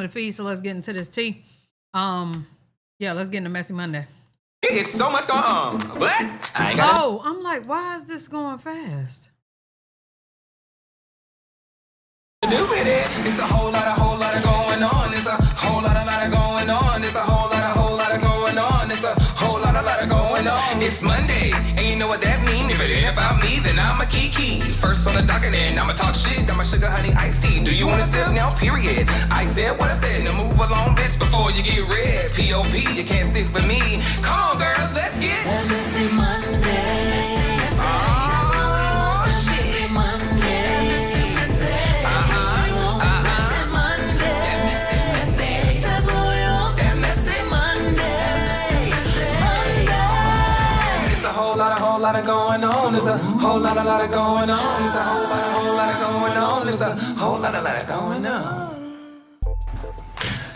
of the feed, so let's get into this tea. Um, yeah, let's get into Messy Monday. It's so much going on, but I ain't got Oh, I'm like, why is this going fast? do with it. It's a whole lot, a whole lot of going on. It's a whole lot, a lot of going on. It's a whole lot, a whole lot of going on. It's a whole lot, a lot of going on. It's Monday, then I'm a kiki. First on the docket, and I'ma talk shit. I'm sugar honey iced tea. Do you wanna sip now? Period. I said what I said. Now move along, bitch, before you get red. P.O.P. You can't stick with me. Come on, girls, let's get. Oh, whole lot, a lot of going on. It's a whole lot, a lot of going on. It's a whole lot, a whole lot of going on. It's a whole lot, a lot of going on.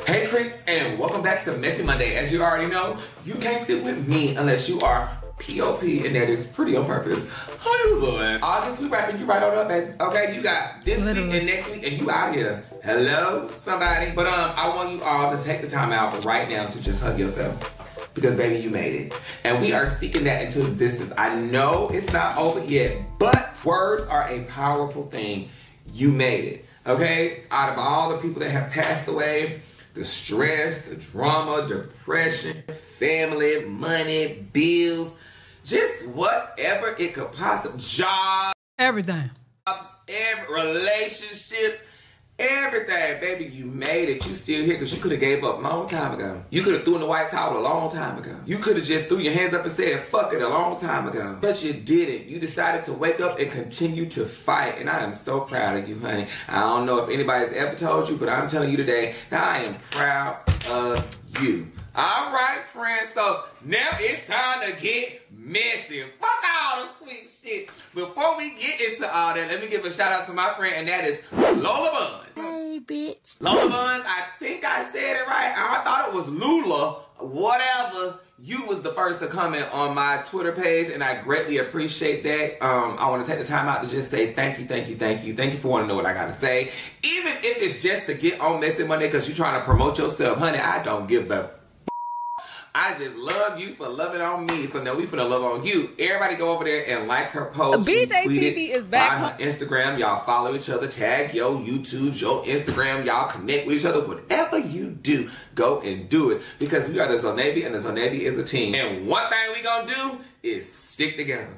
Hey creeps, and welcome back to Messy Monday. As you already know, you can't sit with me unless you are POP, and that is pretty on purpose. How you doing? August, we wrapping you right on up, baby. Okay, you got this Literally. week and next week, and you out here. Hello, somebody. But um, I want you all to take the time out right now to just hug yourself. Because baby, you made it. And we are speaking that into existence. I know it's not over yet, but words are a powerful thing. You made it. Okay? Out of all the people that have passed away, the stress, the drama, depression, family, money, bills, just whatever it could possibly jobs, Everything. every relationships, everything, baby, you made it. You still here because you could have gave up a long time ago. You could have threw in the white towel a long time ago. You could have just threw your hands up and said fuck it a long time ago. But you didn't. You decided to wake up and continue to fight. And I am so proud of you, honey. I don't know if anybody's ever told you, but I'm telling you today that I am proud of you. All right, friends. So now it's time to get messy. Fuck all the sweet shit. Before we get into all that, let me give a shout out to my friend, and that is Lola Buns. Hey, bitch. Lola Buns, I think I said it right. I thought it was Lula. Whatever. You was the first to comment on my Twitter page, and I greatly appreciate that. Um, I want to take the time out to just say thank you, thank you, thank you, thank you for wanting to know what I got to say. Even if it's just to get on Messy Monday because you're trying to promote yourself, honey, I don't give a I just love you for loving on me. So now we finna love on you. Everybody go over there and like her post. BJ retweet it, TV is back. Find her Instagram. Y'all follow each other. Tag yo YouTube, your Instagram. Y'all connect with each other. Whatever you do, go and do it. Because we are the Zonavi and the Zonavi is a team. And one thing we gonna do is stick together.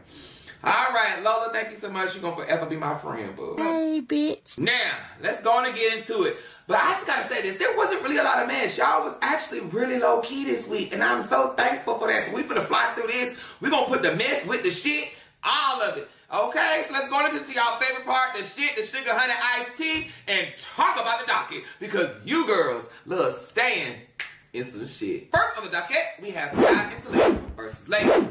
All right, Lola, thank you so much. You're gonna forever be my friend, boo. Hey, bitch. Now, let's go on and get into it. But I just gotta say this, there wasn't really a lot of mess. Y'all was actually really low key this week, and I'm so thankful for that. So we finna fly through this. we gonna put the mess with the shit, all of it. Okay, so let's go into y'all favorite part, the shit, the sugar honey iced tea, and talk about the docket. Because you girls love staying in some shit. First on the docket, we have Kai Intellect versus Lacy.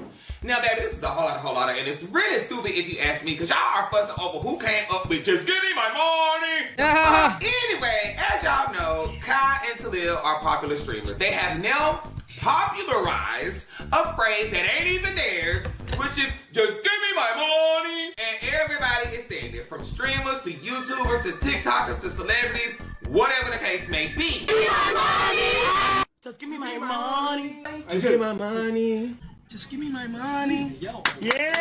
Now, baby, this is a whole lot, a whole lot, and it's really stupid if you ask me, because y'all are fussing over who came up with just give me my money. Uh, anyway, as y'all know, Kai and Tylil are popular streamers. They have now popularized a phrase that ain't even theirs, which is just give me my money. And everybody is saying it, from streamers to YouTubers to TikTokers to celebrities, whatever the case may be. Give me my money. Just give me my money. Just give me my money. Just give me my money. Yo. Yeah.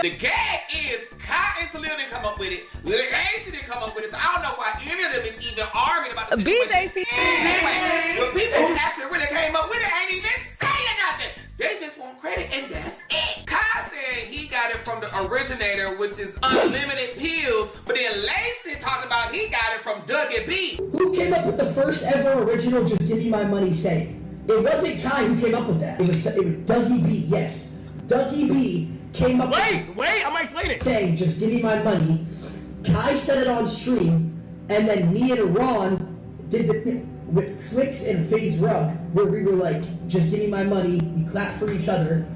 The gag is Kai and Tylil didn't come up with it. Lacy didn't come up with it. So I don't know why any of them is even arguing about the BJ situation. TV. Anyway, the people who actually really came up with it ain't even saying nothing. They just want credit and that's it. Kai said he got it from the originator, which is unlimited pills. But then Lacy talked about he got it from Dougie B. Who came up with the first ever original "Just Give Me My Money" saying? It wasn't Kai who came up with that. It was it was Dougie B. Yes, Dougie B. came up Wait, with wait, wait, I'm gonna explain it. saying "Just Give Me My Money." Kai said it on stream, and then me and Ron did the with Flicks and FaZe Rug, where we were like, "Just give me my money." We clap for each other,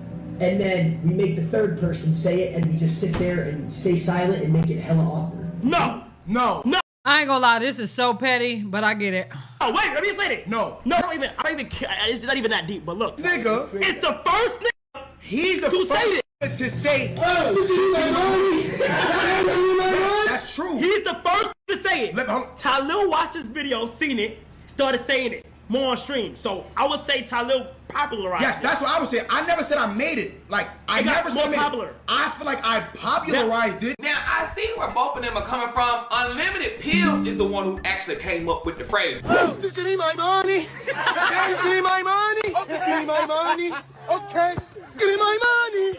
and then we make the third person say it, and we just sit there and stay silent and make it hella awkward. No, no, no. I ain't gonna lie, this is so petty, but I get it. Oh wait, let me explain it. No, no, I don't even. I don't even care. Uh, it's not even that deep. But look, nigga, it's the first nigga. He's the to first say nigga to say. Oh, give me my money. Give me my money. That's true. He's the first to say it. Let- hold- Tylil watched this video, seen it, started saying it more on stream. So I would say Tylil popularized. Yes, it. that's what I was saying. I never said I made it. Like I It got never more said I made it. popular. I feel like I popularized it. Now I see where both of them are coming from. Unlimited Pills is the one who actually came up with the phrase. Just give me my money. Just give me my money. Just give me my money. Okay. Give me my money.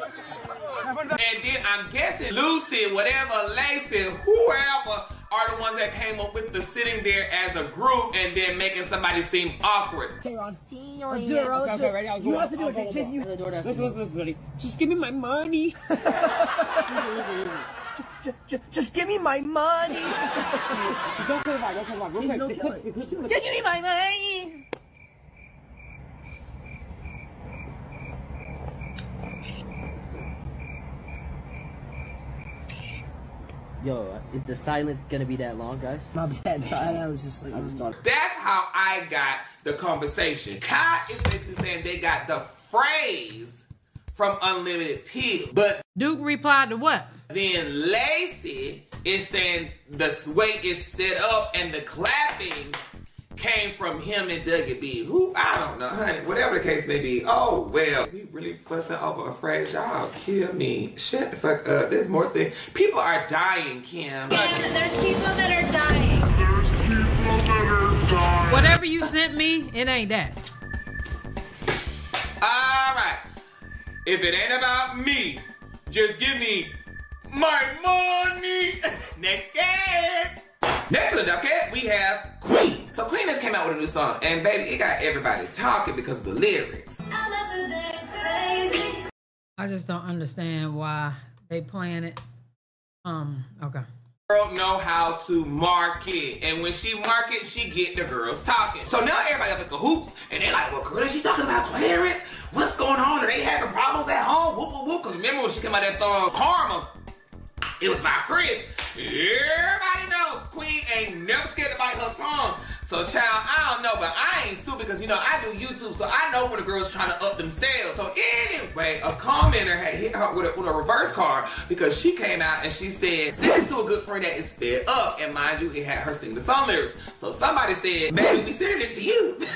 And then I'm guessing Lucy, whatever, Lacy, whoever are the ones that came up with the sitting there as a group and then making somebody seem awkward. Okay, Ron. Zero. Okay, okay, ready? I'll You go. have to do I'll it. go, I'll Jason, go. you door. Listen, listen, listen, ready? Just give me my money. Just, just give me my money. Don't cut it back, don't cut it back. Real quick, no the clips, the clips, the clips. Just give me my money. Yo, is the silence gonna be that long, guys? My bad. I was just like. That's how I got the conversation. Kai is basically saying they got the phrase from Unlimited Pills. But Duke replied to what? then Lacy is saying the way it's set up and the clapping came from him and Dougie B. Who I don't know, honey. Whatever the case may be. Oh well, we really fussing over a phrase. Y'all kill me. Shut the fuck up. There's more things. People are dying, Kim. Kim, there's people that are dying. There's people that are dying. Whatever you sent me, it ain't that. All right. If it ain't about me, just give me my money. Next guest. Next to the docket, we have Queen. So Queen just came out with a new song, and baby, it got everybody talking because of the lyrics. I just don't understand why they playing it. Um, okay. Girl know how to market, and when she market, she get the girls talking. So now everybody up in cahoots, and they're like, "Well, girl, is she talking about Clarence? What's going on? Are they having problems at home? Whoop whoop whoop!" Because remember when she came out that song Karma, it was about Chris. Everybody know Queen ain't never scared to bite her tongue. So, child, I don't know, but I ain't stupid because, you know, I do YouTube, so I know when a girl's trying to up themselves. So, anyway, a commenter had hit her with a, with a reverse card because she came out and she said, send this to a good friend that is fed up. And mind you, it had her sing the song lyrics. So, somebody said, baby, we sending it to you.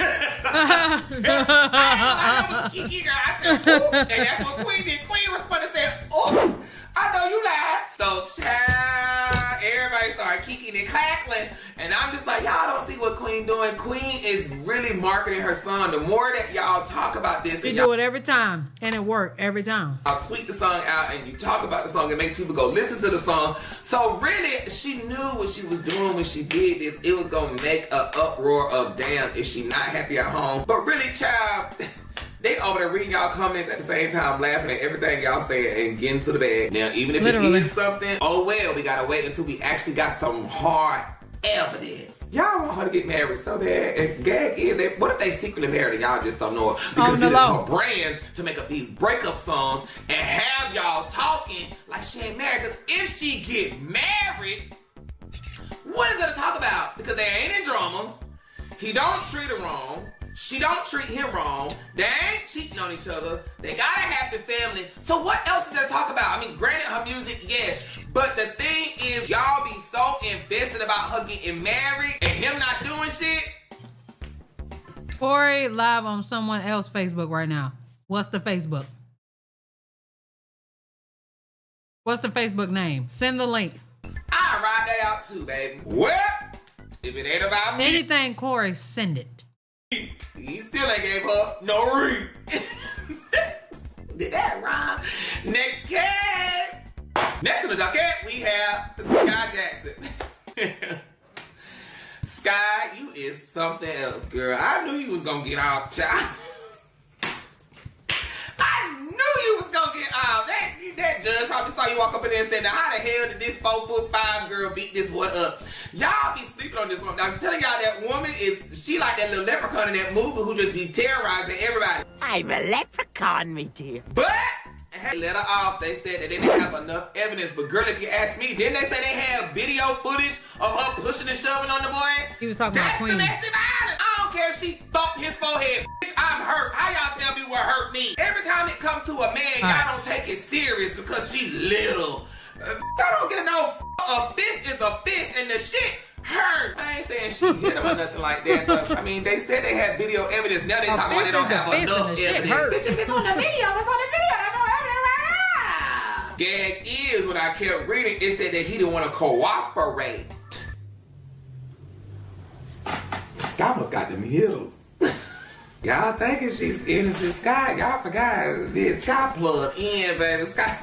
I was Kiki girl. I said, ooh. And that's what Queen did. Queen responded and said, ooh, I know you lied. So, child, everybody started kicking and cackling. And I'm just like, y'all don't see what Queen doing. Queen is really marketing her song. The more that y'all talk about this, You do it every time, and it worked every time. y'all tweet the song out and you talk about the song, it makes people go listen to the song. So really, she knew what she was doing when she did this. It was gonna make a uproar of damn, is she not happy at home? But really, child. They over there reading y'all comments at the same time, laughing at everything y'all saying and getting to the bag. Now, even if Literally. it is something, oh well, we gotta wait until we actually got some hard evidence. Y'all want her to get married so bad. And gag is it? What if they secretly married and y'all just don't know it? Because it is her brand to make up these breakup songs and have y'all talking like she ain't married. Because if she get married, what is there to talk about? Because they ain't in drama. He don't treat her wrong. She don't treat him wrong. They ain't cheating on each other. They got a happy family. So what else is there to talk about? I mean, granted, her music, yes. But the thing is, y'all be so invested about her getting married and him not doing shit. Corey live on someone else Facebook right now. What's the Facebook? What's the Facebook name? Send the link. I ride that out too, baby. Well, if it ain't about me, Anything Corey, send it. he still ain't gave her no ring. Did that rhyme? Next cat. Next to the docket, we have Skai Jackson. Skai, you is something else, girl. I knew you was gonna get off, child. I knew you was gonna get off. That that judge probably saw you walk up in there and said, "Now how the hell did this four foot five girl beat this one up?" Y'all be sleeping on this woman. I'm telling y'all, that woman is she like that little leprechaun in that movie who just be terrorizing everybody. I'm a leprechaun, me dear. But hey, let her off. They said that they didn't have enough evidence. But girl, if you ask me, didn't they say they have video footage of her pushing and shoving on the boy? He was talking That's about Queen. Domestic violence. I don't care if she thumped his forehead. Bitch, I'm hurt. How y'all tell me what hurt me? Every time it comes to a man, y'all All right. don't take it serious because she little. Uh, I don't get no A fist is a fist, and the shit hurt. I ain't saying she hit him or nothing like that, but I mean, they said they had video evidence. Now they talking about they fist don't is a have enough and the shit evidence. hurt. Bitch, if it's on the video, it's on the video. That's no evidence right now. Gag is when I kept reading, it said that he didn't want to cooperate. Scott must got them heels. Y'all thinking she's innocent Scott. Y'all forgot. Bitch, Scott plug in, baby. Scott.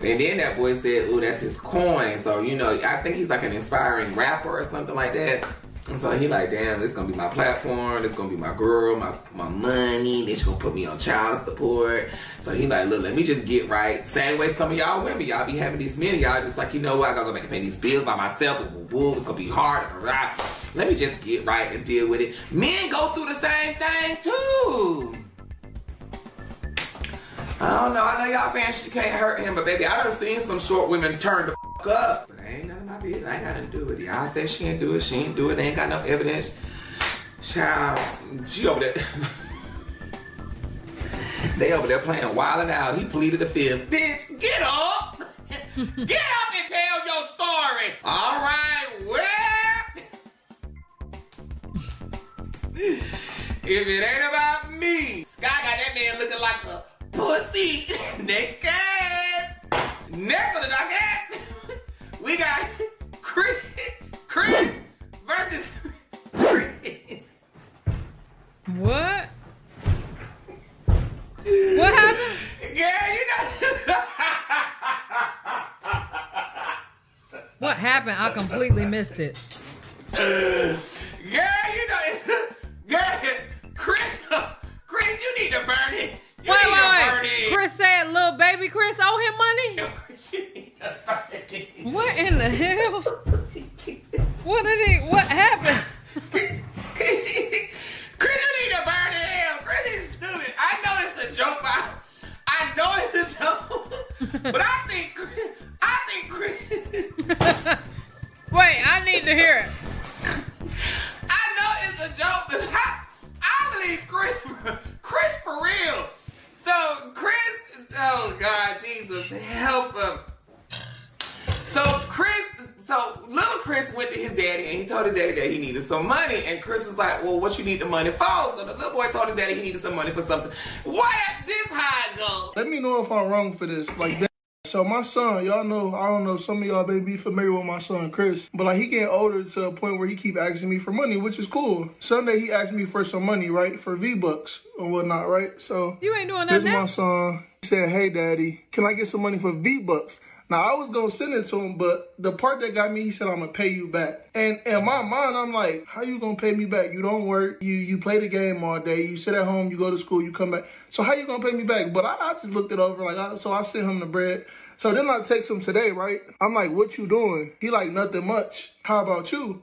And then that boy said, ooh, that's his coin. So, you know, I think he's like an inspiring rapper or something like that. So he like, damn, this gonna be my platform, this gonna be my girl, my my money, this gonna put me on child support. So he like, look, let me just get right. Same way some of y'all women, y'all be having these men, y'all just like, you know what, I gotta go back and pay these bills by myself. It's gonna be hard. Let me just get right and deal with it. Men go through the same thing too. I don't know. I know y'all saying she can't hurt him, but baby, I done seen some short women turn the fuck up. But ain't of business. I gotta do it. Y'all say she ain't do it. She ain't do it. They ain't got enough evidence. Child, she over there. they over there playing wild and out. He pleaded the fifth. Bitch, get up. get up and tell your story. All right, well. if it ain't about me, Scott got that man looking like a pussy. Next guy. Next on the docket, we got Chris, Chris versus Chris. What? What happened? Yeah, you know. What happened? I completely missed it. Girl, you know, it's, girl, Chris, Chris, you need to burn it. You Wait, need wait, to wait. burn it. Chris said little baby Chris owe him money? You need to burn it. What in the hell? Need the money for? So the little boy told his daddy he needed some money for something. What? This how it goes. Let me know if I'm wrong for this. Like that. So my son, y'all know, I don't know, some of y'all may be familiar with my son Chris, but like he getting older to a point where he keep asking me for money, which is cool. Sunday he asked me for some money, right, for V bucks and whatnot, right? So You ain't doing this nothing my son. He said, "Hey, daddy, can I get some money for V bucks?" Now I was gonna send it to him, but the part that got me, he said, "I'm gonna pay you back." And in my mind, I'm like, "How you gonna pay me back? You don't work. You you play the game all day. You sit at home. You go to school. You come back. So how you gonna pay me back?" But I, I just looked it over, like, I, so I sent him the bread. So then I text him today, right? I'm like, "What you doing?" He like, "Nothing much. How about you?"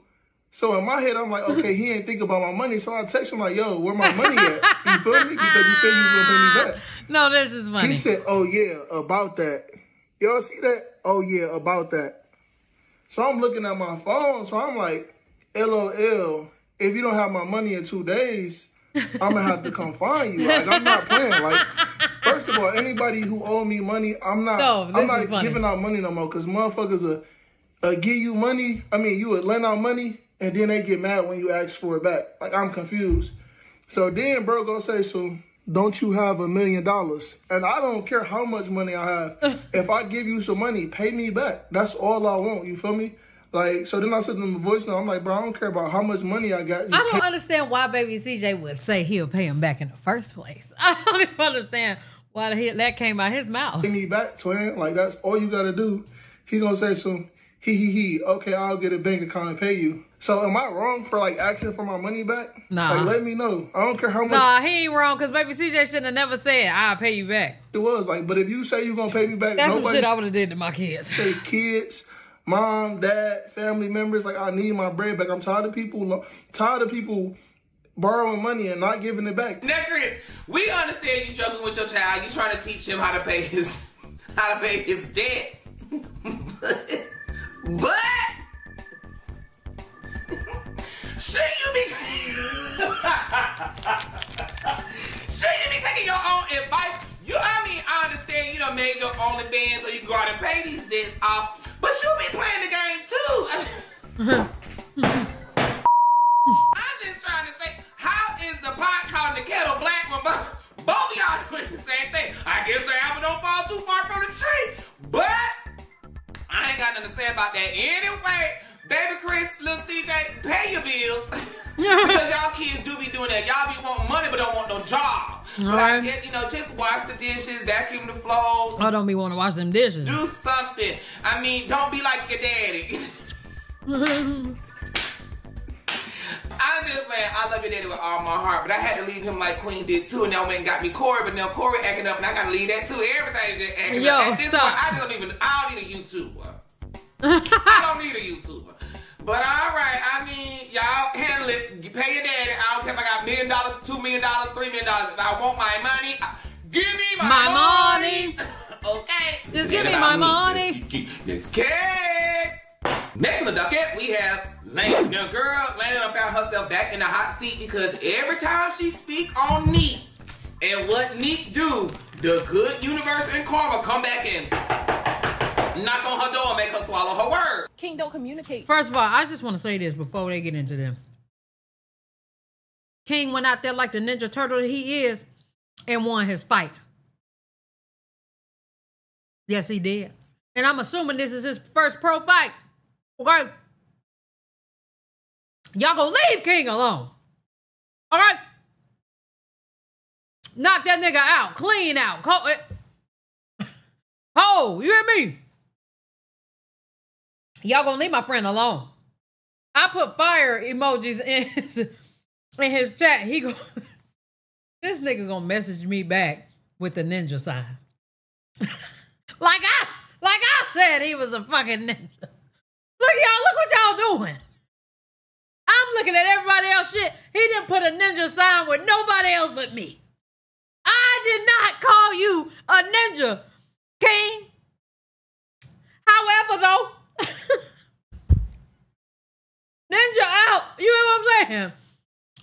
So in my head, I'm like, okay, he ain't think about my money. So I text him like, yo, where my money at? You feel me? Because you said you was gonna pay me back. No, this is money. He said, "Oh yeah, about that." Y'all see that? Oh yeah, about that. So I'm looking at my phone. So I'm like, "LOL." If you don't have my money in two days, I'm gonna have to come find you. Like I'm not playing. Like first of all, anybody who owe me money, I'm not. No, this I'm not giving out money no more because motherfuckers will uh, give you money. I mean, you would lend out money and then they get mad when you ask for it back. Like I'm confused. So then bro go say, so don't you have a million dollars? And I don't care how much money I have. if I give you some money, pay me back. That's all I want. You feel me? Like, so then I said to him a voice note, I'm like, bro, I don't care about how much money I got. I don't understand why baby CJ would say he'll pay him back in the first place. I don't even understand why that came out his mouth. pay me back, twin. Like that's all you gotta do. He gonna say some he he he. Okay, I'll get a bank account and pay you. So am I wrong for like asking for my money back? Nah. Like let me know. I don't care how much Nah, he ain't wrong because baby CJ shouldn't have never said I'll pay you back. it was. Like, but if you say you're gonna pay me back, That's some shit I would have did to my kids. say kids, mom, dad, family members. Like I need my bread back. I'm tired of people. Tired of people borrowing money and not giving it back. Now, Chris, we understand you struggling with your child. You trying to teach him how to pay his how to pay his debt. but should you be should you be taking your own advice? You, I mean, I understand you done made your OnlyFans so you can go out and pay these debts off, but you be playing the game too. job. But I get, you know, just wash the dishes, vacuum the floors, I don't be want to wash them dishes. do something. I mean, don't be like your daddy. I'm just man, I love your daddy with all my heart, but I had to leave him like Queen did too, and now went and got me Corey, but now Corey acting up, and I gotta leave that too. Everything just acting Yo, up. At this stop. point, I don't even, I don't need a YouTuber. I don't need a YouTuber. But all right, I mean, y'all handle it. You pay your daddy. I don't care if I got million dollars, two million dollars, three million dollars. If I want my money, I- give me my, My money. money. okay. Just give me my money. Next case. Next on the docket, we have Lane. Now, girl, Lane found herself back in the hot seat because every time she speak on Neat and what Neat do, the good universe and karma come back and knock on her door and make her swallow her word. King don't communicate. First of all, I just want to say this before they get into them. King went out there like the Ninja Turtle he is and won his fight. Yes, he did. And I'm assuming this is his first pro fight. Okay? Y'all gonna leave King alone. All right? Knock that nigga out. Clean out. Co- oh, you hear me? Y'all gonna leave my friend alone. I put fire emojis in his, in his chat. He go, this nigga gonna message me back with the ninja sign. like I, like I said, he was a fucking ninja. Look, y'all, look what y'all doing. I'm looking at everybody else shit. He didn't put a ninja sign with nobody else but me. I did not call you a ninja, King. However, though, Ninja out. You know what I'm saying?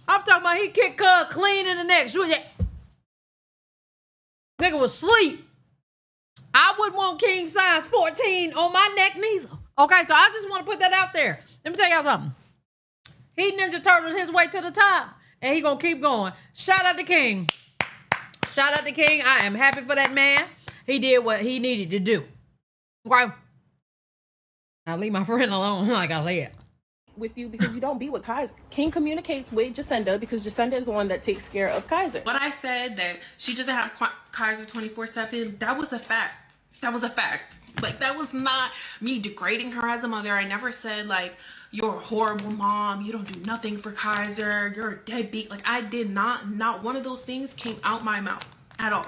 I'm talking about he kicked Cub clean in the neck. Shoot. Nigga was sleep. I wouldn't want king size 14 on my neck neither. Okay, so I just want to put that out there. Let me tell y'all something. He Ninja Turtled his way to the top, and he gonna keep going. Shout out to King. Shout out to King. I am happy for that man. He did what he needed to do. Okay. Now leave my friend alone, like I said. with you because you don't be with Kaiser. King communicates with Jacinda because Jacinda is the one that takes care of Kaiser. When I said that she doesn't have Kaiser 24 7, that was a fact. That was a fact. Like, that was not me degrading her as a mother. I never said, like, you're a horrible mom. You don't do nothing for Kaiser. You're a deadbeat. Like, I did not, not one of those things came out my mouth at all.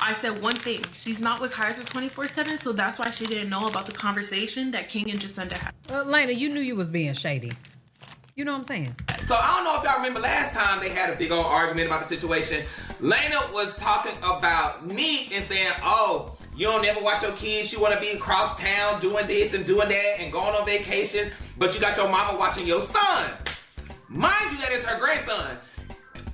I said one thing. She's not with Kaiser 24 7, so that's why she didn't know about the conversation that King and Jacinda had. Uh, Lena, you knew you was being shady. You know what I'm saying? So I don't know if y'all remember last time they had a big old argument about the situation. Lena was talking about me and saying, "Oh, you don't ever watch your kids. You want to be across town doing this and doing that and going on vacations, but you got your mama watching your son. Mind you, that is her grandson.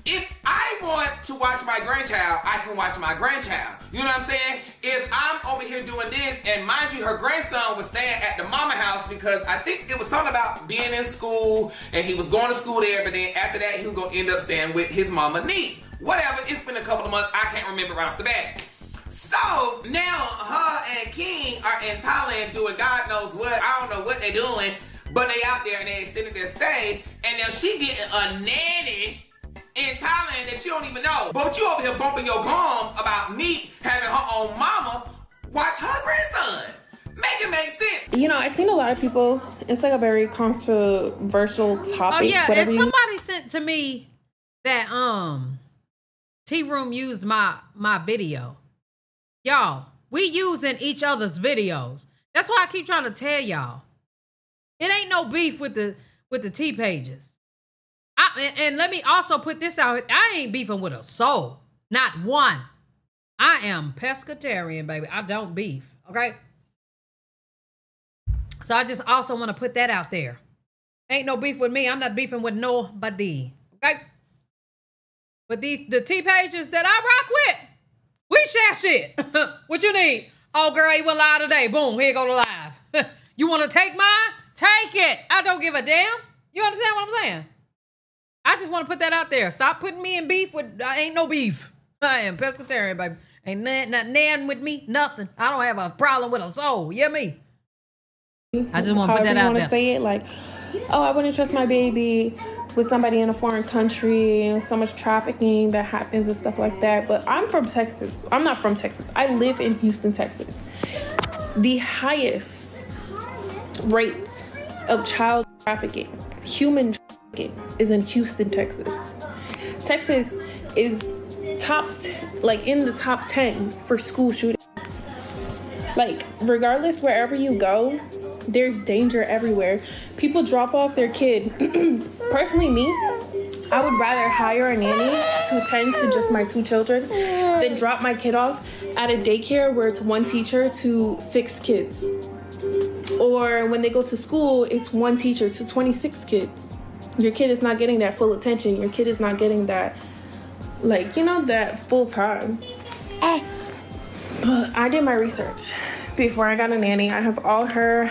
If I want to watch my grandchild, I can watch my grandchild. You know what I'm saying? If I'm over here doing this, and mind you, her grandson was staying at the mama house because I think it was something about being in school and he was going to school there, but then after that, he was going to end up staying with his mama, Nee. Whatever, it's been a couple of months. I can't remember right off the bat. So now her and King are in Thailand doing God knows what. I don't know what they're doing, but they out there and they extended their stay. And now she getting a nanny in Thailand that she don't even know. But you over here bumping your gums about me having her own mama watch her grandson. Make it make sense. You know, I've seen a lot of people. It's like a very controversial topic. Oh yeah, and somebody sent to me that um T Room used my my video. Y'all, we using each other's videos. That's why I keep trying to tell y'all. It ain't no beef with the with the T pages. I, and, let me also put this out. I ain't beefing with a soul. Not one. I am pescatarian, baby. I don't beef. Okay. So I just also want to put that out there. Ain't no beef with me. I'm not beefing with nobody. Okay. But these the T pages that I rock with, We share shit. what you need? Oh, girl, you went live today. Boom, here go to live. you want to take mine? Take it. I don't give a damn. You understand what I'm saying? I just want to put that out there. Stop putting me in beef with. I ain't no beef. I am pescatarian, baby. Ain't nothing, not nan with me. Nothing. I don't have a problem with a soul. You hear me? I just want to put that out there. say it like, oh, I wouldn't trust my baby with somebody in a foreign country and so much trafficking that happens and stuff like that. But I'm from Texas. I'm not from Texas. I live in Houston, Texas. The highest rate of child trafficking, human trafficking, is in Houston, Texas. Texas is top, like in the top 10 for school shootings. Like, regardless wherever you go, there's danger everywhere. People drop off their kid. Personally, me, I would rather hire a nanny to tend to just my two children than drop my kid off at a daycare where it's one teacher to six kids. Or when they go to school, it's one teacher to 26 kids. Your kid is not getting that full attention. Your kid is not getting that, like, you know, that full time. Eh. But I did my research before I got a nanny. I have all her,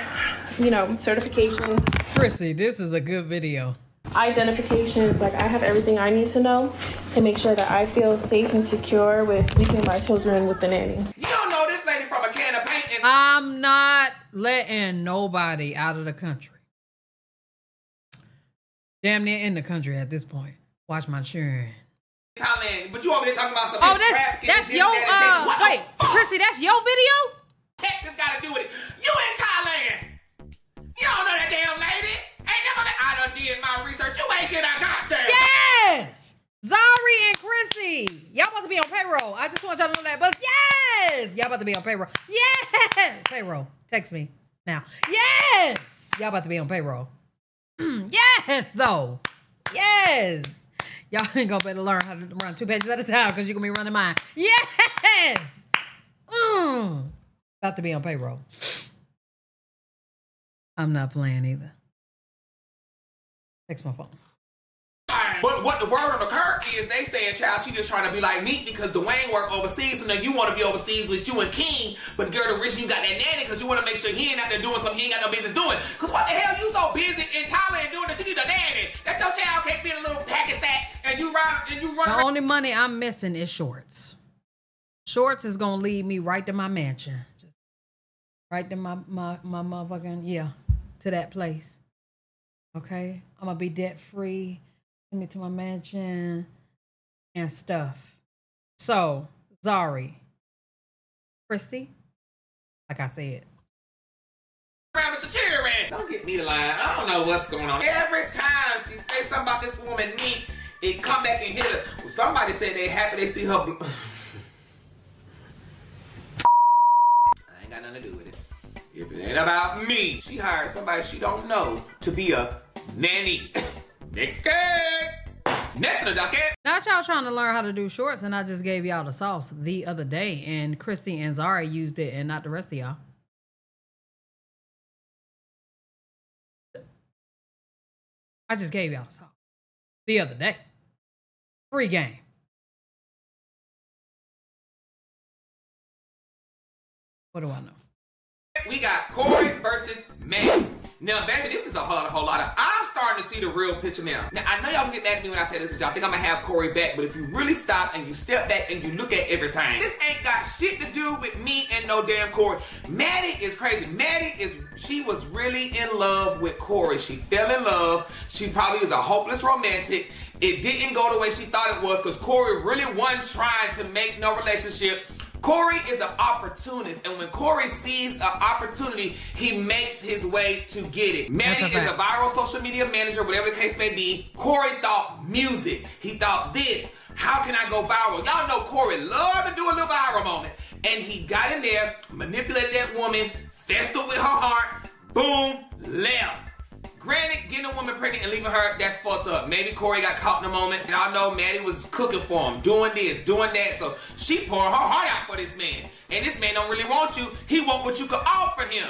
you know, certifications, Chrissy, this is a good video. identifications. Like I have everything I need to know to make sure that I feel safe and secure with leaving my children with the nanny. You don't know this lady from a can of paint I'm not letting nobody out of the country. Damn near in the country at this point. Watch my children. Thailand, but you over here talking about some Oh, that's that's your that, and this. uh What wait, fuck Chrissy, that's your video? Texas got to do with it? You in Thailand? You don't know that damn lady? Ain't never. been. I done did my research. You ain't get a goddamn. Yes! Zari and Chrissy. Y'all about to be on payroll. I just want y'all to know that. But yes! Y'all about to be on payroll. Yes! Payroll. Text me now. Yes! Y'all about to be on payroll. yes, though. Yes. Y'all ain't gonna better learn how to run two pages at a time because you're gonna be running mine. Yes! Mm. About to be on payroll. I'm not playing either. Text my phone. But what the word on the curb is, they saying, child, she just trying to be like me because Dwayne work overseas, and then you want to be overseas with you and King, but girl, the reason you got that nanny because you want to make sure he ain't out there doing something he ain't got no business doing. Because what the hell you so busy in Thailand doing that you need a nanny? That your child can't be in a little packet sack and you run and you run The around. only money I'm missing is shorts. Shorts is gonna lead me right to my mansion. Just right to my my my motherfucking yeah, to that place. Okay? I'm gonna be debt free, me to my mansion and stuff. So, Zari, Christy, like I said. Don't get me to lie. I don't know what's going on. Every time she say something about this woman me, it come back and hit her. Well, somebody said they happy they see her. I ain't got nothing to do with it. If it ain't about me, she hired somebody she don't know to be a nanny. Next case. Next on the docket. Not y'all trying to learn how to do shorts, and I just gave y'all the sauce the other day, and Christy and Zari used it, and not the rest of y'all. I just gave y'all the sauce the other day. Free game. What do I know? We got Corey versus Maddie. Now, baby, this is a whole, a whole lot of. Starting to see the real picture now. Now, I know y'all gonna get mad at me when I say this because y'all think I'm gonna have Corey back, but if you really stop and you step back and you look at everything, this ain't got shit to do with me and no damn Corey. Maddie is crazy. Maddie is, she was really in love with Corey. She fell in love. She probably is a hopeless romantic. It didn't go the way she thought it was because Corey really wasn't trying to make no relationship. Corey is an opportunist, and when Corey sees an opportunity, he makes his way to get it. A is a viral social media manager, whatever the case may be. Corey thought music. He thought this. How can I go viral? Y'all know Corey loved to do a little viral moment. And he got in there, manipulated that woman, festled with her heart, boom, left. Granted, getting a woman pregnant and leaving her, that's fucked up. Maybe Corey got caught in a moment. Y'all know Maddie was cooking for him, doing this, doing that. So she pouring her heart out for this man. And this man don't really want you. He want what you could offer him.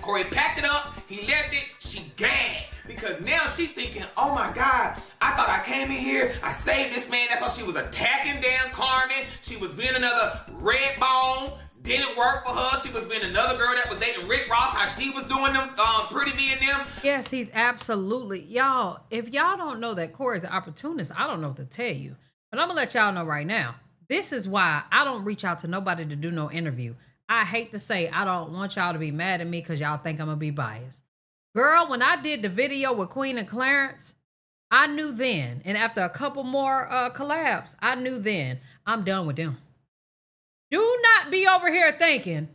Corey packed it up. He left it. She gagged. because now she thinking, oh my God, I thought I came in here, I saved this man. That's why she was attacking damn Carmen. She was being another red bone. Didn't work for her. She was being another girl that was dating Rick Ross, how she was doing them, um, pretty me and them. Yes, he's absolutely y'all. If y'all don't know that Corey's an opportunist, I don't know what to tell you. But I'm gonna let y'all know right now. This is why I don't reach out to nobody to do no interview. I hate to say I don't want y'all to be mad at me because y'all think I'm gonna be biased. Girl, when I did the video with Queen and Clarence, I knew then, and after a couple more uh, collabs, I knew then I'm done with them. Not be over here thinking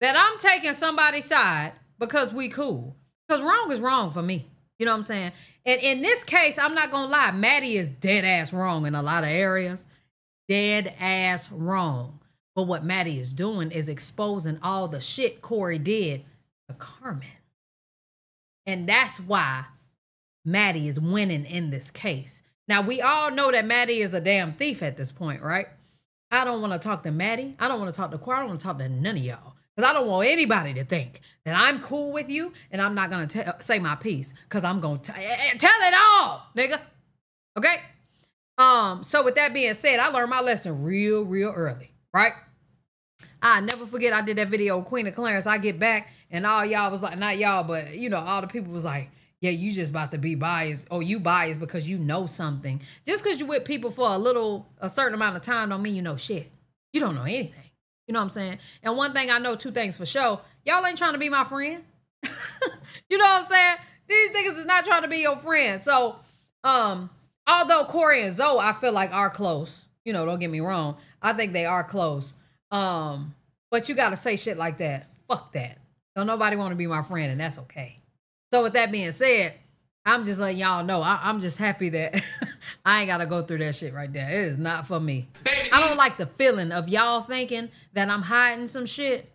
that I'm taking somebody's side because we cool. Because wrong is wrong for me. You know what I'm saying? And in this case, I'm not gonna lie, Maddie is dead ass wrong in a lot of areas. Dead ass wrong. But what Maddie is doing is exposing all the shit Corey did to Carmen. And that's why Maddie is winning in this case. Now we all know that Maddie is a damn thief at this point, right? I don't want to talk to Maddie. I don't want to talk to Corey. I don't want to talk to none of y'all. Because I don't want anybody to think that I'm cool with you and I'm not going to say my piece. Because I'm going to eh, eh, eh, tell it all, nigga. Okay? Um. So with that being said, I learned my lesson real, real early, right? I never forget I did that video Queen of Clarence. I get back and all y'all was like, not y'all, but you know, all the people was like, yeah, you just about to be biased. Or you biased because you know something. Just because you with people for a little, a certain amount of time don't mean you know shit. You don't know anything. You know what I'm saying? And one thing I know, two things for sure. Y'all ain't trying to be my friend. you know what I'm saying? These niggas is not trying to be your friend. So, um, although Corey and Zoie, I feel like are close. You know, don't get me wrong. I think they are close. Um, but you gotta say shit like that. Fuck that. Don't nobody want to be my friend, and that's okay. So with that being said, I'm just letting y'all know. I, am just happy that I ain't gotta go through that shit right there. It is not for me. I don't like the feeling of y'all thinking that I'm hiding some shit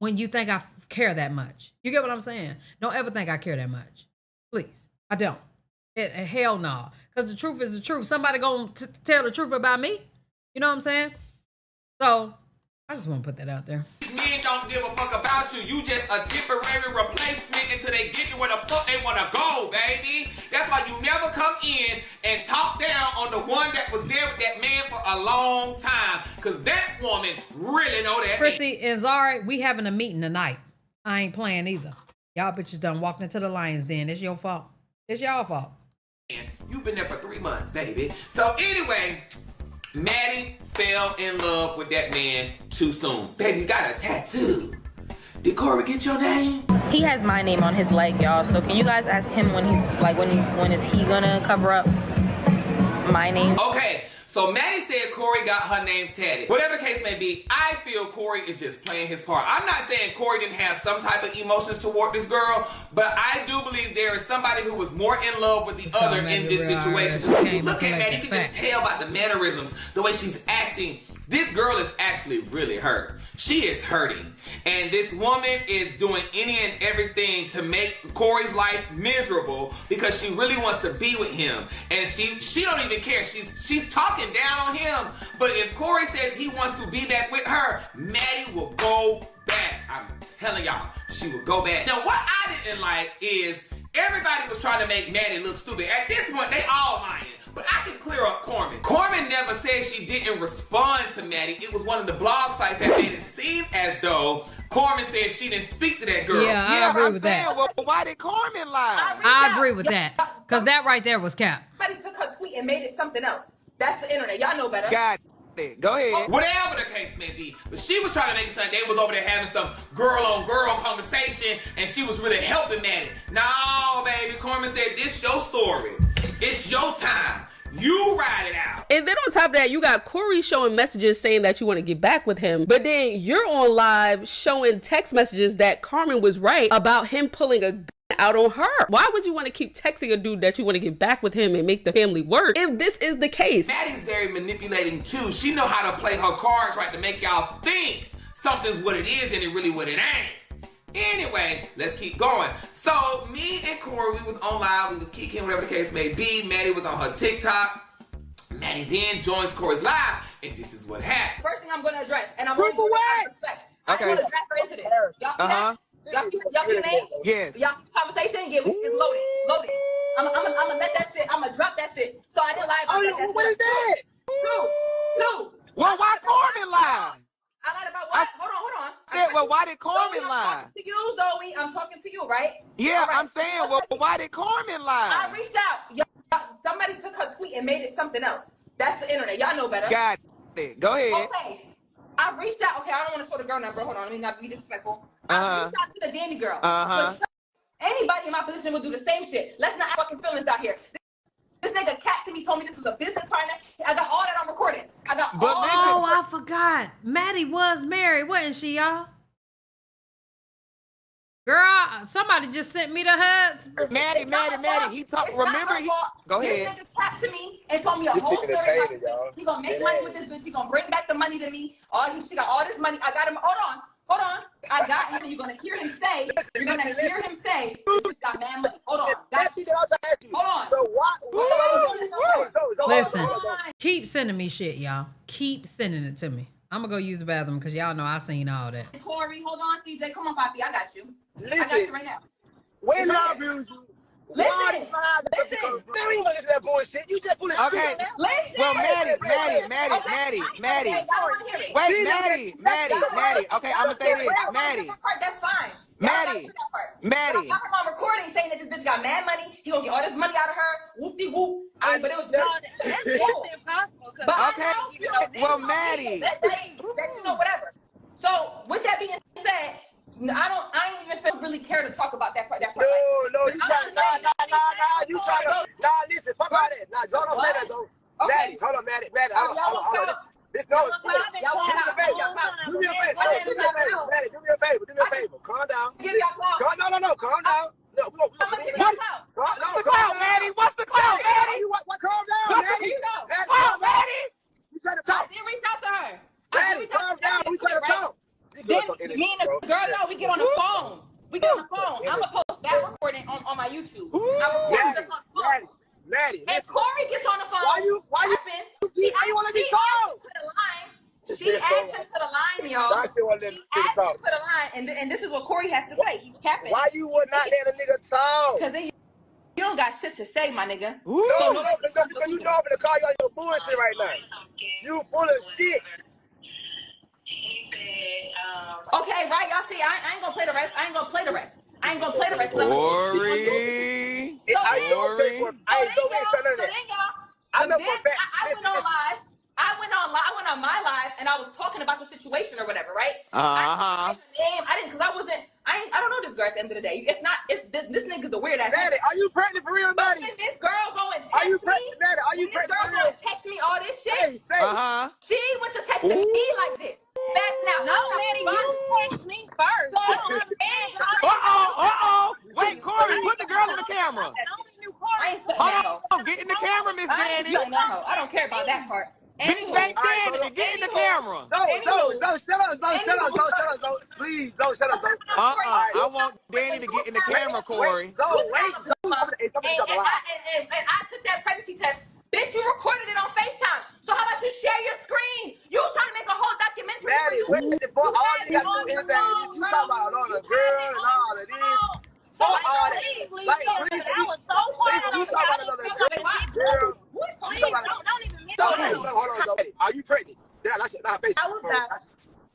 when you think I care that much. You get what I'm saying? Don't ever think I care that much. Please. I don't. It, hell no. Because the truth is the truth. Somebody gonna t- tell the truth about me. You know what I'm saying? So I just want to put that out there. Men don't give a fuck about you. You just a temporary replacement until they get you where the fuck they want to go, baby. That's why you never come in and talk down on the one that was there with that man for a long time. Because that woman really know that. Chrissy and Zari, we having a meeting tonight. I ain't playing either. Y'all bitches done walked into the lion's den. It's your fault. It's y'all fault. You've been there for three months, baby. So anyway, Maddie fell in love with that man too soon. Baby got a tattoo. Did Corey get your name? He has my name on his leg, y'all. So can you guys ask him when he's like when he's when is he gonna cover up my name? Okay, so Maddie said Corey got her name tatted. Whatever case may be, I feel Corey is just playing his part. I'm not saying Corey didn't have some type of emotions toward this girl, but I do believe there is somebody who was more in love with the it's other in this situation. Look at Maddie, you can just tell by the mannerisms, the way she's acting. This girl is actually really hurt. She is hurting. And this woman is doing any and everything to make Corey's life miserable because she really wants to be with him. And she she don't even care. She's she's talking down on him. But if Corey says he wants to be back with her, Maddie will go back. I'm telling y'all, she will go back. Now what I didn't like is everybody was trying to make Maddie look stupid. At this point, they all lying. But I can clear up Corman. Corman never said she didn't respond to Maddie. It was one of the blog sites that made it seem as though Corman said she didn't speak to that girl. Yeah, I yeah, agree with that. Well, why did Corman lie? I, I agree with that. Because that right there was cap. Somebody took her tweet and made it something else. That's the internet. Y'all know better. God. Go ahead. Oh, whatever the case may be. But she was trying to make it sound they was over there having some girl on girl conversation and she was really helping Maddie. No, baby. Corman said, this your story. It's your time. You ride it out. And then on top of that, you got Corey showing messages saying that you want to get back with him. But then you're on live showing text messages that Carmen was right about him pulling a gun out on her. Why would you want to keep texting a dude that you want to get back with him and make the family work if this is the case? Maddie's very manipulating too. She know how to play her cards right to make y'all think something's what it is and it really what it ain't. Anyway, let's keep going. So me and Corey, we was on live, we was kicking, whatever the case may be. Maddie was on her TikTok. Maddie then joins Corey's live, and this is what happened. First thing I'm gonna address, and I'm only gonna respect. Okay. I'm gonna drag her into this. Y'all see Uh-huh. that? Y'all see, y'all see the name? Yes. Y'all see the conversation? Yeah, we, it's loaded. Loaded. I'm gonna I'm I'm let that shit. I'm gonna drop that shit. So I didn't lie about Oh, that. That's what is that? Two. Two. Well, why Corbin lie? I lied about what? hold on, hold on. I said, well, why did Corbin Zoie, I'm lie? to you, Zoie. I'm talking to you, right? Yeah, All right. I'm saying, well, why did Corbin I reached out. Y'all, somebody took her tweet and made it something else. That's the internet. Y'all know better. Got it. Go ahead. Okay. I reached out. Okay, I don't want to show the girl number. Hold on. Let me not be disrespectful. I Uh-huh. reached out to the Danny girl. Uh-huh. But Anybody in my position would do the same shit. Let's not have fucking feelings out here. This nigga cat to me told me this was a business partner. I got all that on recording. I got But all. Oh, I forgot. Maddie was married, wasn't she, y'all? Girl, somebody just sent me the husband. Maddie, Maddie, Maddie, he talked. Remember, her he. Go this ahead. nigga tapped to me and told me a This whole chicken is story. hated, Like, he gonna make Dead money ass. with this bitch. He gonna bring back the money to me. All he, she got all this money. I got him. Hold on, hold on. I got him. You're gonna hear him say. You're gonna hear him say. He got mad money. Hold on. Got you. Hold on. So why? Hold on. Listen, keep sending me shit, y'all. Keep sending it to me. I'm gonna go use the bathroom because y'all know I seen all that. Corey, hold on, CJ. Come on, Poppy. I got you. I got you right now. When Listen. love abuse you, Listen. why did I listen. Man, we ain't gonna listen to that bullshit. You just full of Okay. Listen. Well, Maddie, Maddie, Maddie, Okay. Maddie, Maddie. I don't wanna hear it. Wait, See, Maddie, Maddie, Maddie. Okay, I'm gonna say this, Maddie. get that part, That's fine. Maddie. get that part. Maddie. Y'all got him on recording saying that this bitch got mad money. He gonna get all this money out of her. Whoop de whoop. I- but it was that- that's impossible. But I Okay. know, you know, Well, Maddie. That, that, that, you know, whatever. So with that being said, I don't. I don't even feel really care to talk about that part. That part. No, like, no, you I'm nah, nah, nah, nah, you trying to, nah, listen, fuck all that. Nah, Zoie, don't say that, Zoie. Okay. Maddie, hold on, Maddie, Maddie, oh, hold on, hold on, hold on. This, no, Y'all do me a favor, do me a favor, do me a favor. Maddie, do me a favor, do me a favor, calm down. Give y'all clout. No, no, no, calm down. No, we gonna, we gonna give gonna, calm, no, What's the calm down. Maddie? What's the clout, Maddie? What, what, calm down, Maddie. Here you go. Maddie, calm down. Maddie. We trying to I talk. did reach out to her. Maddie, calm down. We trying to talk. Then me and the girl, no, we get on the phone. We get on the phone. I'm gonna post that recording on, on my YouTube. I recorded this on the phone. Maddie, And. Corey gets on the phone. Why you- why you- you- why you wanna be she told? to. She asked him to the line, y'all. She wanna let She asked him to the line, and, and this is what Corey has to say. He's capping. Why you would not let a nigga talk? Because then you, you don't got shit to say, my nigga. No, no, no, because you know I'm gonna call you on your bullshit right now. You full of shit. Okay, right? Y'all see, I, I ain't gonna play the rest. I ain't gonna play the rest. I ain't gonna play the rest. 'cause I'm gonna- So I then- don't pay. So I then, don't y'all, so then, y'all, I so know then for a fact. I, I went on live. I went on live. I went on my live, and I was talking about the situation or whatever, right? Uh-huh. I didn't name. I didn't because I wasn't. I ain't, I don't know this girl at the end of the day. It's not. It's this. This nigga's the weird ass. Maddie, are you pregnant for real, But Maddie? this girl go and Are text you me, pregnant, Maddie? Are you when this pregnant girl for go real? and text me all this shit, Hey, say. Uh-huh. she went to text me like this. Fast now. No, Maddie, you text me first. So, I don't understand. Uh-oh, uh-oh. Wait, Corey, put the girl in the camera. I only knew Corey. I ain't stuck that hoe. Hold on, get in the camera, Miss I ain't Danny. stuck that hoe. I don't care about that part. Big Anywho, Bang All right, Danny, so- get in the Anywho. camera. No, Anywho. no, no, shut up, no, shut up, Anywho. no, shut up, no. Please, no, shut up, no. Uh-uh. I want Danny to get in the camera, Corey. So wait, so I'm gonna, hey, and, somebody and, talking I, loud. and, and, and I took that pregnancy test. Bitch, you recorded it on FaceTime. So how about you share your screen? You was trying to make a whole documentary Maddie, for what you. the fuck? You All had you it got to on do your anything. phone, You bro. talk about all You the had girl it and on all your of this. phone. So Fuck like, all please, that. please, Like, don't please, do that. please, was so please, quiet you on talk about y'all. another Feel girl. like Why? Girl, Please, you please, talk about don't, don't even So, mention so, it. hold on, so, Maddie, are you pregnant? Yeah, that's not face. How about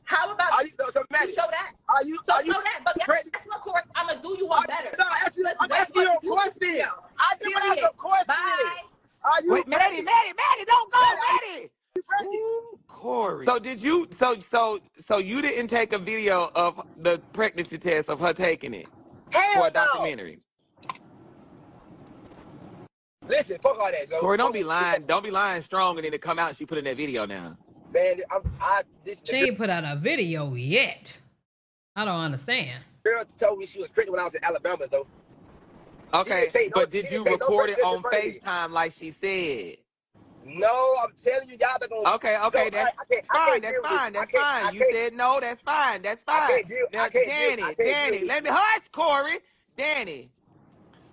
How about Are you, so, you Maddie, show that? are you, So are you show that. But that's pregnant? what Corey. I'm gonna do you one better. No, ask you, Let's- I'm let's asking you a watch the YouTube question. video. I just asked a Period. question. Bye. Are you Wait, Maddie, pregnant? Maddie, Maddie, don't go, Maddie. You pregnant? Ooh, Corey. So did you? So so so you didn't take a video of the pregnancy test of her taking it for Hell a no. documentary? Listen, fuck all that, so. Corey, don't be lying. Don't be lying strong and then it come out and she put in that video now. Man, I'm, I, this She ain't put out a video yet. I don't understand. girl told me she was pregnant when I was in Alabama, so. Okay, didn't no- but did you take no record it on in front of me. FaceTime like she said? No, I'm telling you, y'all are gonna. Okay, okay, So, that's I- I can't- I fine. can't That's deal with fine. That's fine. You said no. That's fine. That's fine. deal- Now, can't deal- Danny, deal Danny, let me hush, Corey. Danny,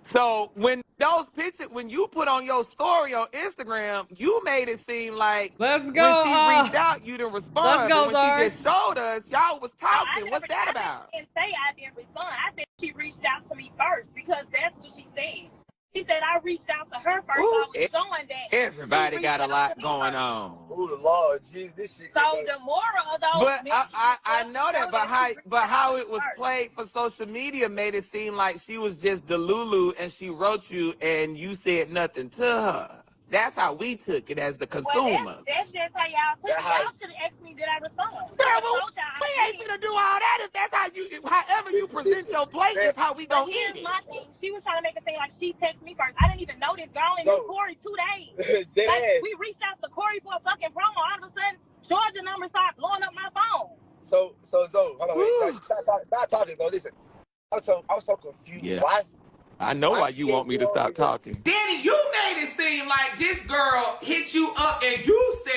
So when those pictures, when you put on your story on Instagram, you made it seem like Let's go, when she uh, reached out, you didn't respond. let's go, but when Zari. she just showed us, y'all was No, talking. What's never- that I about? didn't say I didn't respond. I said she reached out to me first because that's what she said. She said I reached out to her first. Ooh, I was showing that. Everybody got a lot going first. on. Oh the Lord, Jesus, this shit. So the moral of those But I, I, I know that, but how, but how it was first. played for social media made it seem like she was just Delulu and she wrote you and you said nothing to her. That's how we took it as the Well, consumers. that's, that's just how y'all took it. Y'all should have asked me did I respond. Girl, I well, told y'all I we ain't did. gonna do all that if that's how you, however you present your plate is how we But gonna eat it. my thing. She was trying to make it seem like she texted me first. I didn't even know this girl. I only knew So- Corey two days. Like, ass. we reached out to Corey for a fucking promo. All of a sudden, Georgia number started blowing up my phone. So, so, so, hold on, wait. Stop, stop, stop talking. So, listen. I was so, I was so confused. Yeah. Why? I know why why you want me to stop talking. Danny, you made it seem like this girl hit you up and you said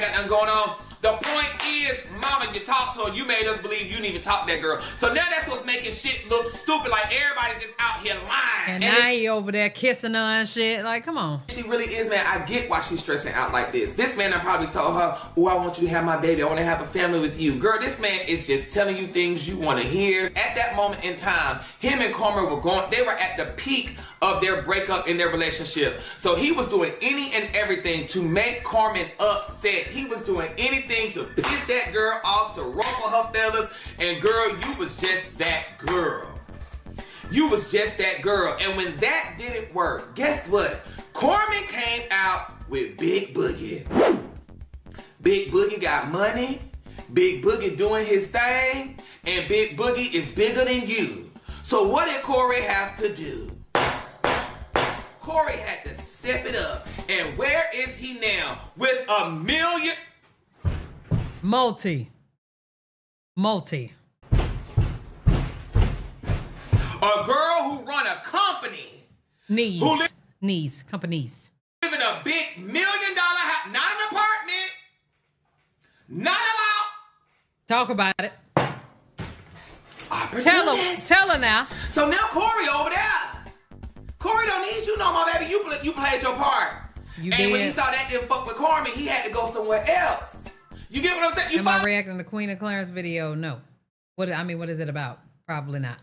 got nothing going on. The point is, mama, you talked to her. You made us believe you didn't even talk to that girl. So now that's what's making shit look stupid. Like everybody just out here lying. And And now it- he over there kissing her and shit. Like, come on. she really is, man. I get why she's stressing out like this. This man I probably told her, Oh, I want you to have my baby. I want to have a family with you. Girl, this man is just telling you things you want to hear. At that moment in time, him and Carmen were going, they were at the peak of their breakup in their relationship. So he was doing any and everything to make Carmen upset. He was doing anything to piss that girl off, to ruffle her feathers. And girl, you was just that girl. You was just that girl. And when that didn't work, guess what? Carmen came out with Big Boogie. Big Boogie got money. Big Boogie doing his thing. And Big Boogie is bigger than you. So what did Corey have to do? Corey had to step it up. And where is he now? With a million. Multi. Multi. A girl who run a company. Knees. Who li- Knees. Companies. Living a big million dollar house, not an apartment, not allowed. Talk about it. Tell her. Tell her now. So now Corey over there. Corey don't need you no more, baby. You play, you played your part. You and when he saw that didn't fuck with Carmen, he had to go somewhere else. You get what I'm saying? You Am I reacting to Queen of Clarence video? No. What I mean, what is it about? Probably not.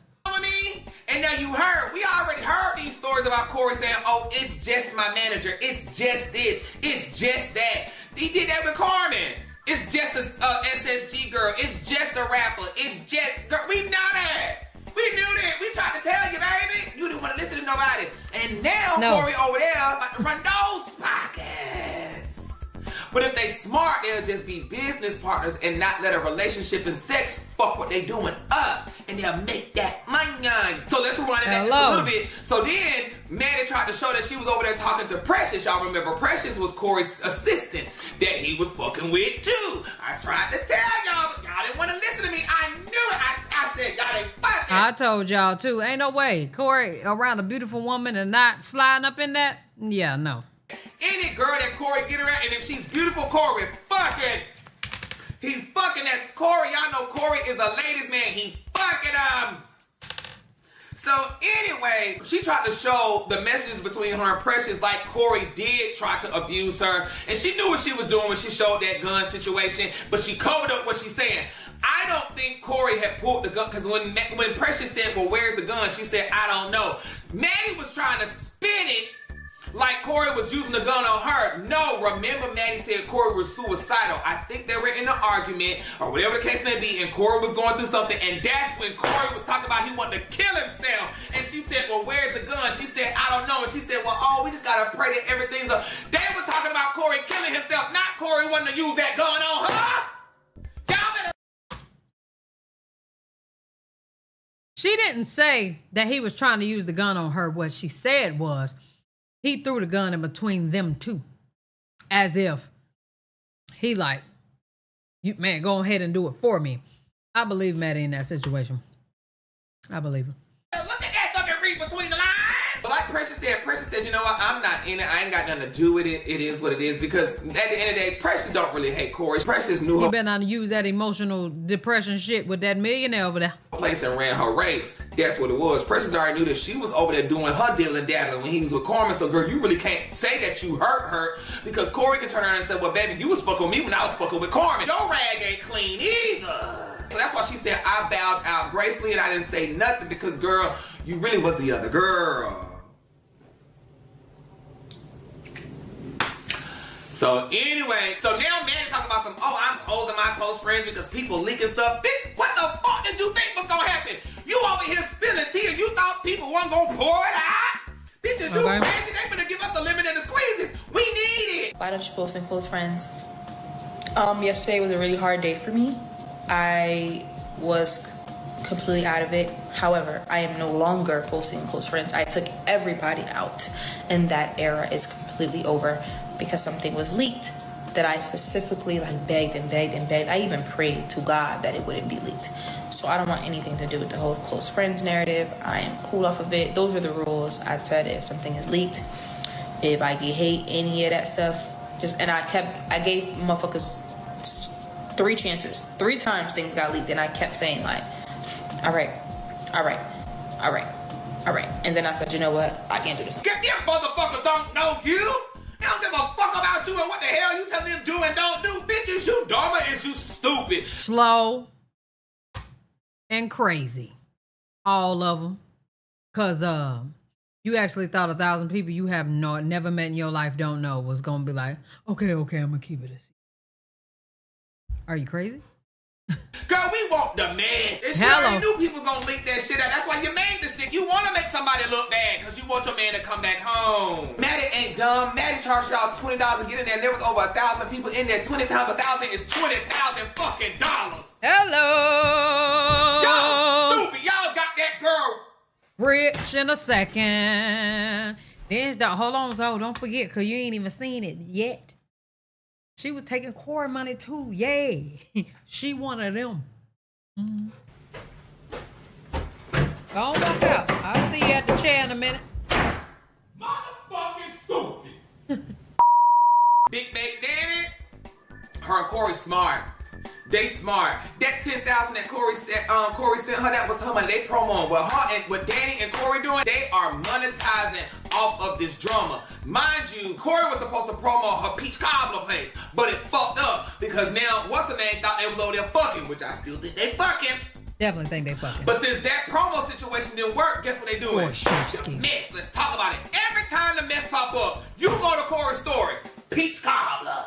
You heard, we already heard these stories about Corey saying, oh, it's just my manager. It's just this. It's just that. He did that with Carmen. It's just a uh, SSG girl. It's just a rapper. It's just, girl, we know that. We knew that. We tried to tell you, baby. You didn't want to listen to nobody. And now No. Corey over there about to run those pockets. But if they smart, they'll just be business partners and not let a relationship and sex fuck what they doing up. And they'll make that money. So let's rewind it back just a little bit. So then, Maddie tried to show that she was over there talking to Precious. Y'all remember Precious was Corey's assistant that he was fucking with too. I tried to tell y'all, but y'all didn't want to listen to me. I knew it. I, I said, y'all ain't fucking. I told y'all too. Ain't no way. Corey around a beautiful woman and not sliding up in that? Yeah, no. Any girl that Corey get around, and if she's beautiful, Corey fucking. He fucking that's Corey. Y'all know Corey is a ladies man. He fucking um. So anyway, she tried to show the messages between her and Precious like Corey did try to abuse her. And she knew what she was doing when she showed that gun situation, but she covered up what she's saying. I don't think Corey had pulled the gun because when when Precious said, "Well, where's the gun?" She said, "I don't know." Maddie was trying to spin it like Corey was using the gun on her. No, remember Maddie said Corey was suicidal. I think they were in an argument or whatever the case may be, and Corey was going through something, and that's when Corey was talking about he wanted to kill himself. And she said, Well, where's the gun? She said, I don't know. And she said, Well, oh, we just gotta pray that everything's up. They were talking about Corey killing himself, not Corey wanting to use that gun on her. She didn't say that he was trying to use the gun on her. What she said was he threw the gun in between them two. as if he like, you man, go ahead and do it for me. I believe Maddie in that situation. I believe him. Precious said, Precious said, you know what? I'm not in it. I ain't got nothing to do with it. It is what it is. Because at the end of the day, Precious don't really hate Corey. Precious knew He her better not use that emotional depression shit with that millionaire over there. place and ran her race. That's what it was. Precious already knew that she was over there doing her deal and dabbling when he was with Carmen. So, girl, you really can't say that you hurt her because Corey can turn around and say, well, baby, you was fucking with me when I was fucking with Carmen. Your rag ain't clean either. So that's why she said I bowed out gracefully and I didn't say nothing because, girl, you really was the other girl. So anyway, so now man is talking about some, oh, I'm closing my close friends because people leaking stuff. Bitch, what the fuck did you think was gonna happen? You over here spilling tea and you thought people weren't gonna pour it out? Bitches, you Okay. crazy? They gonna give us the lemon and the squeezes. We need it. Why don't you post in close friends? Um, yesterday was a really hard day for me. I was completely out of it. However, I am no longer posting close friends. I took everybody out, and that era is completely over because something was leaked that I specifically like begged and begged and begged. I even prayed to God that it wouldn't be leaked. So I don't want anything to do with the whole close friends narrative. I am cool off of it. Those were the rules. I said if something is leaked, if I get hate, any of that stuff, just and I kept I gave motherfuckers three chances, three times things got leaked, and I kept saying like, all right, all right, all right, all right, and then I said, you know what, I can't do this. Get them motherfuckers don't know you. They don't give a fuck about you and what the hell you telling them do and don't do. Bitches, you dumb is you stupid? Slow and crazy. All of them. Cause uh, you actually thought a thousand people you have no never met in your life don't know was gonna be like, okay, okay, I'm gonna keep it. Are you crazy? Girl, we want the mess. And she Hello. already knew people gonna leak that shit out. That's why you made the shit. You wanna make somebody look bad because you want your man to come back home. Maddie ain't dumb. Maddie charged y'all $20 to get in there and there was over a thousand people in there. 20 times a thousand is 20,000 fucking dollars. Hello. Y'all stupid. Y'all got that girl. Rich in a second. Then don't hold on, so don't forget, cause you ain't even seen it yet. She was taking core money too. Yay. she one of them. Mhm. Don't walk out. I'll see you at the chair in a minute. Fucking stupid. Big Bang Daddy. Her and Corey smart. They smart. That ten thousand that Corey said, um, Corey sent her, that was her money. They promo what her and what Danny and Corey doing. They are monetizing off of this drama. Mind you, Corey was supposed to promo her peach cobbler place, but it fucked up because now what's the name thought they was over there fucking, which I still think they fucking. Definitely think they fucking. But since that promo situation didn't work, guess what they doing? Poor. Mess. Let's talk about it. Every time the mess pop up, you go to Corey's story. Peach cobbler.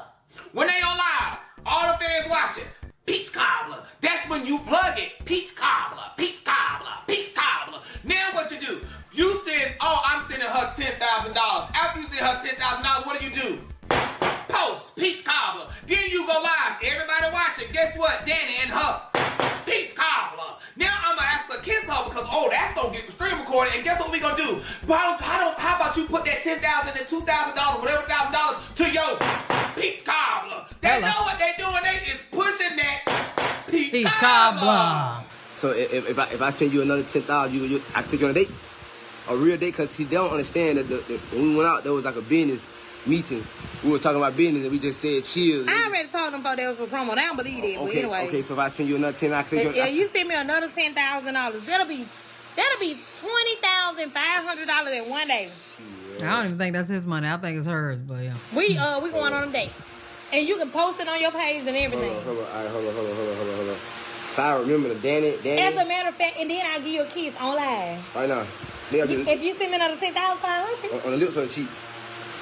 When they on live, all the fans watching. Peach cobbler. That's when you plug it. Peach cobbler. Peach cobbler. Peach cobbler. Now what you do? You send. Oh, I'm sending her ten thousand dollars. After you send her ten thousand dollars, what do you do? Post peach cobbler. Then you go live. Everybody watching. Guess what? Danny and her oh that's gonna get the stream recorded. And guess what we gonna do? But I don't, I don't, how about you put that ten thousand and two thousand dollars, whatever thousand dollars, to your peach cobbler? They know what they doing. They is pushing that peach, Peach cobbler. cobbler. So if, if, if I if I send you another ten thousand, you, you I can take you on a date, a real date, cause see they don't understand that the, the, when we went out there was like a business meeting. We were talking about business and we just said cheers. I already told them about that was for promo. They don't believe it. But Okay, anyway. okay. So if I send you another ten, I can take you. Yeah, I- you send me another ten thousand dollars. That'll be that'll be twenty thousand five hundred dollars in one day. I don't even think that's his money. I think it's hers, but yeah. We uh we going on a date. And you can post it on your page and Hold everything. on, hold on, all right, hold on, hold on, hold on, hold on, hold on. So I remember the Danny, Danny. As a matter of fact, and then I'll give you a kiss on live. right now. They You- just, If you send me another ten thousand five hundred on, on the lips or the cheek.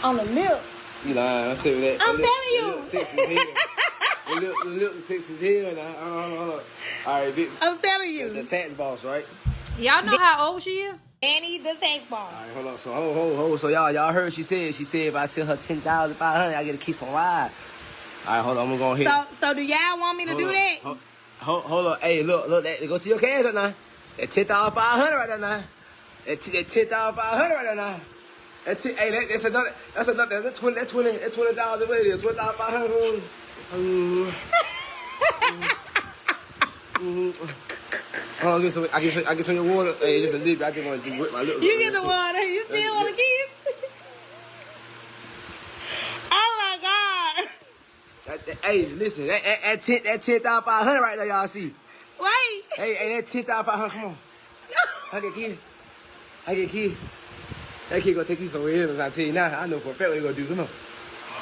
on the lip, You lying? I'm telling you that. I'm The lip- telling you. The lip sexy as hell. the lip, the lip sexy as hell. Now, hold on, hold on, hold on. All right, big, I'm telling you. the tax boss, right? Y'all know how old she is? Danny the tax bar. All right, hold on. So hold, hold, hold. So y'all, y'all heard she said. She said if I send her ten thousand five hundred, I get a kiss on live. All right, hold on. I'm gonna go ahead. So so do y'all want me to Hold do on, that? Hold, hold, hold on. Hey, look, look. That, go to your cash right now. That ten thousand five hundred right there now. That, t- that ten thousand five hundred right there now. That's it. Hey, that, that's another. That's another. That's twenty. That's twenty. That's twenty thousand. What it is? Twenty thousand five hundred. Mm. Mm. Oh, I get some. I get. Some, I get some of your water. Hey, just a little bit. I just want to whip my lips. You get the water. You still want to keep? oh my god. That, that, hey, listen. That, that, that ten. That ten thousand five hundred right there. Y'all see? Wait. Hey, hey, that ten thousand five hundred. Come on. I get kid. I get kid. That kid gonna take you somewhere else. I tell you now. I know for a fact what he gonna do. Come on.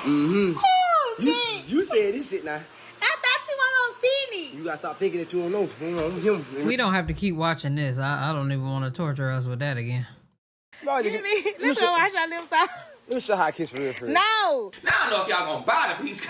Mm-hmm. Oh, You, man. you said this shit now. I thought you were gonna see me. You gotta stop thinking that you don't know. You know, I'm him. We don't have to keep watching this. I, I don't even want to torture us with that again. No, you Give me. Let's go wash our lips off. Let me show how I kiss for real. For real. No. Now I don't know if y'all gonna buy the peach.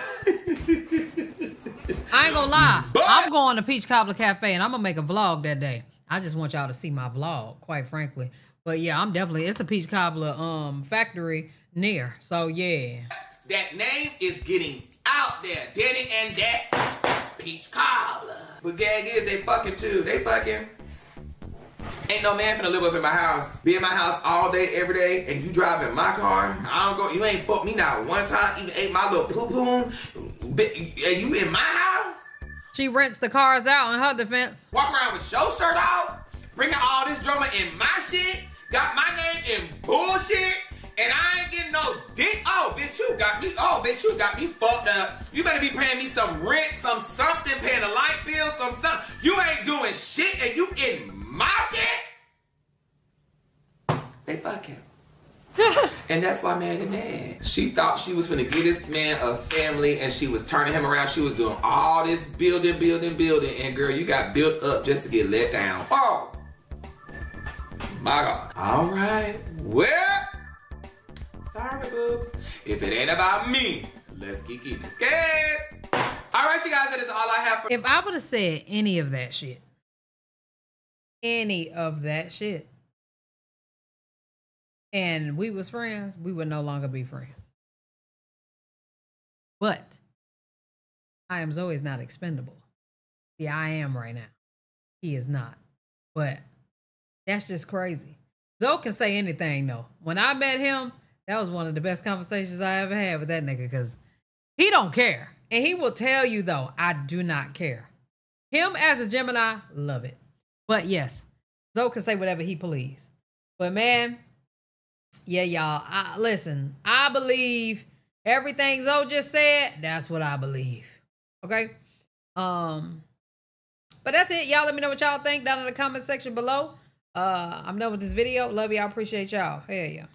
I ain't gonna lie. I'm going to Peach Cobbler Cafe and I'm gonna make a vlog that day. I just want y'all to see my vlog, quite frankly. But yeah, I'm definitely it's a peach cobbler um factory near. So yeah. that name is getting out there. Danny and that peach cobbler. But gag is they fucking too. They fucking. Ain't no man finna live up in my house. Be in my house all day, every day, and you driving my car. I don't go. You ain't fucked me not one time. Even ate my little poo poo. And you in my house? She rents the cars out in her defense. Walk around with your shirt off, bringing all this drama in my shit, got my name in bullshit, and I ain't getting no bitch, you got me fucked up. You better be paying me some rent, some something, paying a light bill, some something. You ain't doing shit, and you in my shit. They fucking. and that's why man is mad. She thought she was gonna get this man a family and she was turning him around. She was doing all this building, building, building. And girl, you got built up just to get let down. Oh. My God. All right. Well, sorry, boo. If it ain't about me, let's keep it scared. All right, you guys, that is all I have for If I would have said any of that shit, any of that shit, and we was friends, we would no longer be friends. But I am Zoie's not expendable. See, I am right now. He is not. But that's just crazy. Zoe can say anything though. When I met him, that was one of the best conversations I ever had with that nigga because he don't care. And he will tell you though, I do not care. Him as a Gemini, love it. But yes, Zoie can say whatever he please. But man, yeah, y'all. I, listen, I believe everything Zoie just said. That's what I believe. Okay. Um. But that's it. Y'all let me know what y'all think down in the comment section below. Uh, I'm done with this video. Love y'all. Appreciate y'all. Hell yeah.